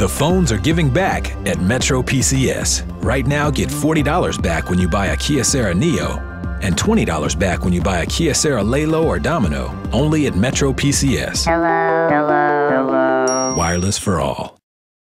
The phones are giving back at Metro PCS. Right now, get $40 back when you buy a Kyocera Neo and $20 back when you buy a Kyocera Lalo or Domino, only at Metro PCS. Hello, hello, hello. Wireless for all.